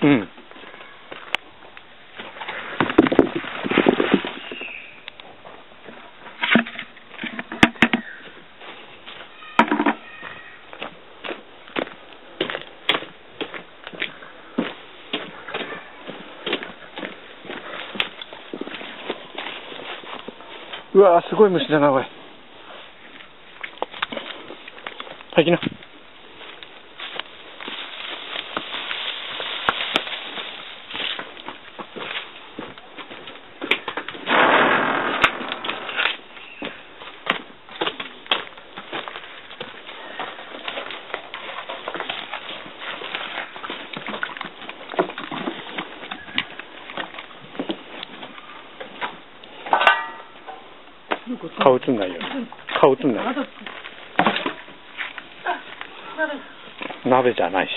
うん。うわーすごい虫だな、おい。はい、きな。顔映んないよ。顔映んない。鍋じゃないし。